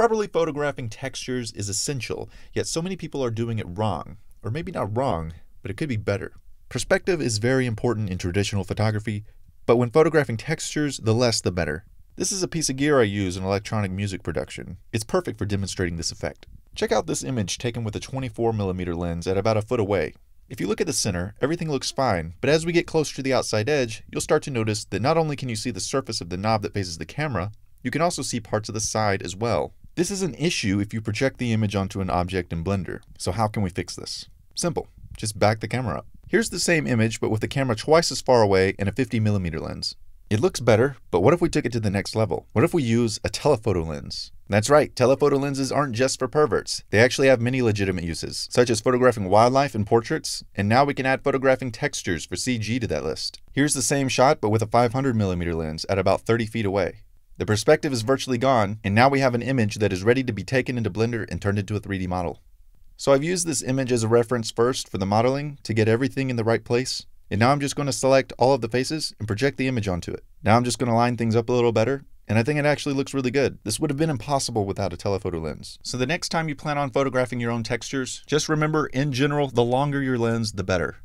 Properly photographing textures is essential, yet so many people are doing it wrong. Or maybe not wrong, but it could be better. Perspective is very important in traditional photography, but when photographing textures, the less the better. This is a piece of gear I use in electronic music production. It's perfect for demonstrating this effect. Check out this image taken with a 24mm lens at about a foot away. If you look at the center, everything looks fine, but as we get closer to the outside edge, you'll start to notice that not only can you see the surface of the knob that faces the camera, you can also see parts of the side as well. This is an issue if you project the image onto an object in Blender. So how can we fix this? Simple. Just back the camera up. Here's the same image, but with the camera twice as far away and a 50mm lens. It looks better, but what if we took it to the next level? What if we use a telephoto lens? That's right, telephoto lenses aren't just for perverts. They actually have many legitimate uses, such as photographing wildlife and portraits, and now we can add photographing textures for CG to that list. Here's the same shot, but with a 500mm lens at about 30 feet away. The perspective is virtually gone, and now we have an image that is ready to be taken into Blender and turned into a 3D model. So I've used this image as a reference first for the modeling to get everything in the right place, and now I'm just going to select all of the faces and project the image onto it. Now I'm just going to line things up a little better, and I think it actually looks really good. This would have been impossible without a telephoto lens. So the next time you plan on photographing your own textures, just remember, in general, the longer your lens, the better.